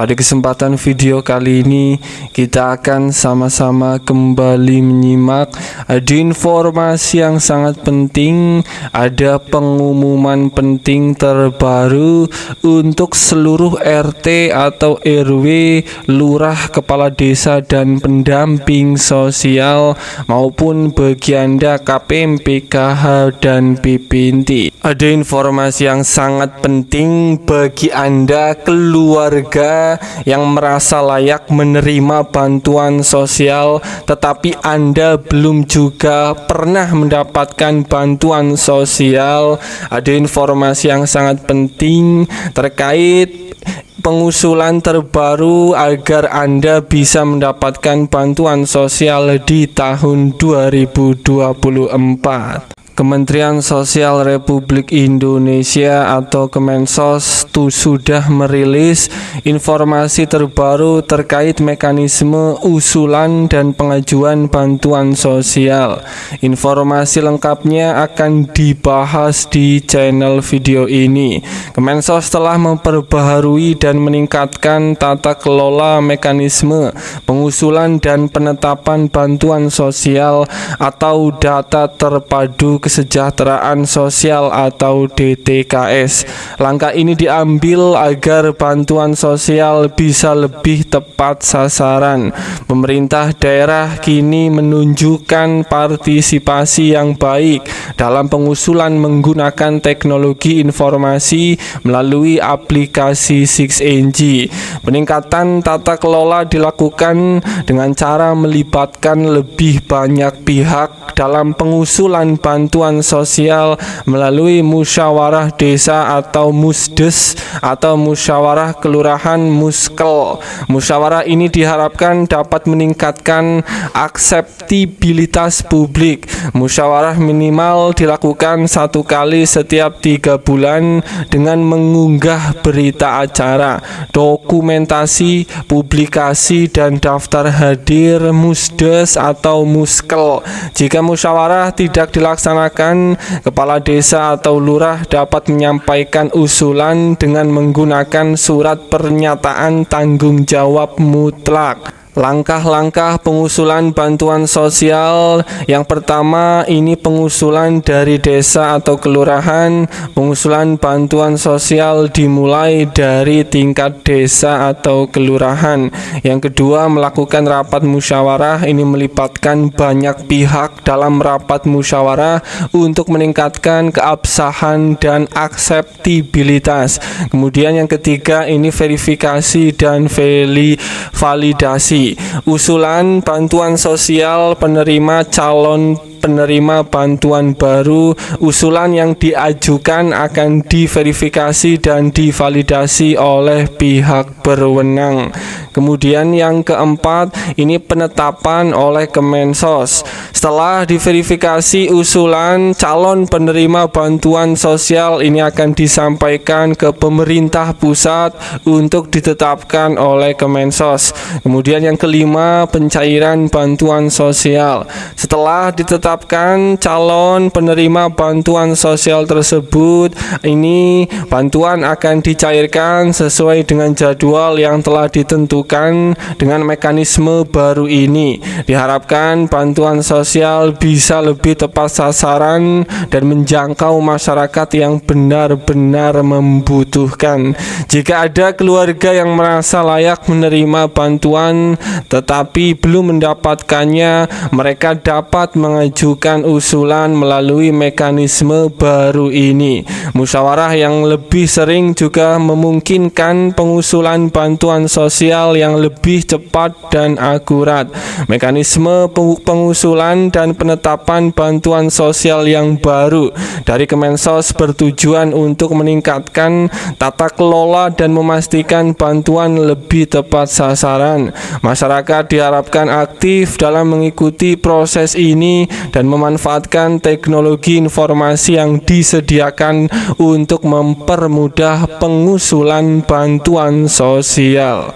pada kesempatan video kali ini kita akan sama-sama kembali menyimak ada informasi yang sangat penting, ada pengumuman penting terbaru untuk seluruh RT atau RW, lurah, kepala desa dan pendamping sosial maupun bagi Anda KPM, PKH dan PPNT. Ada informasi yang sangat penting bagi Anda keluarga yang merasa layak menerima bantuan sosial tetapi Anda belum juga pernah mendapatkan bantuan sosial. Ada informasi yang sangat penting terkait pengusulan terbaru agar Anda bisa mendapatkan bantuan sosial di tahun 2024 Kementerian Sosial Republik Indonesia atau Kemensos itu sudah merilis informasi terbaru terkait mekanisme usulan dan pengajuan bantuan sosial. Informasi lengkapnya akan dibahas di channel video ini. Kemensos telah memperbaharui dan meningkatkan tata kelola mekanisme pengusulan dan penetapan bantuan sosial atau data terpadu Kesejahteraan Sosial atau DTKS. Langkah ini diambil agar bantuan sosial bisa lebih tepat sasaran. Pemerintah daerah kini menunjukkan partisipasi yang baik dalam pengusulan menggunakan teknologi informasi melalui aplikasi 6NG. Peningkatan tata kelola dilakukan dengan cara melibatkan lebih banyak pihak dalam pengusulan bantuan bantuan sosial melalui musyawarah desa atau musdes atau musyawarah kelurahan muskel. Musyawarah ini diharapkan dapat meningkatkan akseptabilitas publik. Musyawarah minimal dilakukan satu kali setiap tiga bulan dengan mengunggah berita acara, dokumentasi, publikasi, dan daftar hadir musdes atau muskel. Jika musyawarah tidak dilaksanakan kepala desa atau lurah dapat menyampaikan usulan dengan menggunakan surat pernyataan tanggung jawab mutlak. Langkah-langkah pengusulan bantuan sosial yang pertama ini pengusulan dari desa atau kelurahan. Pengusulan bantuan sosial dimulai dari tingkat desa atau kelurahan. Yang kedua melakukan rapat musyawarah ini melibatkan banyak pihak dalam rapat musyawarah untuk meningkatkan keabsahan dan akseptabilitas. Kemudian yang ketiga ini verifikasi dan validasi usulan bantuan sosial penerima calon penerima bantuan baru, usulan yang diajukan akan diverifikasi dan divalidasi oleh pihak berwenang. Kemudian yang keempat, ini penetapan oleh Kemensos. Setelah diverifikasi usulan calon penerima bantuan sosial ini akan disampaikan ke pemerintah pusat untuk ditetapkan oleh Kemensos. Kemudian yang kelima, pencairan bantuan sosial. Setelah ditetapkan ditetapkan calon penerima bantuan sosial tersebut. Ini bantuan akan dicairkan sesuai dengan jadwal yang telah ditentukan dengan mekanisme baru ini. Diharapkan bantuan sosial bisa lebih tepat sasaran dan menjangkau masyarakat yang benar-benar membutuhkan. Jika ada keluarga yang merasa layak menerima bantuan tetapi belum mendapatkannya mereka dapat mengajukan mengajukan usulan melalui mekanisme baru ini. Musyawarah yang lebih sering juga memungkinkan pengusulan bantuan sosial yang lebih cepat dan akurat. Mekanisme pengusulan dan penetapan bantuan sosial yang baru dari Kemensos bertujuan untuk meningkatkan tata kelola dan memastikan bantuan lebih tepat sasaran. Masyarakat diharapkan aktif dalam mengikuti proses ini dan memanfaatkan teknologi informasi yang disediakan untuk mempermudah pengusulan bantuan sosial.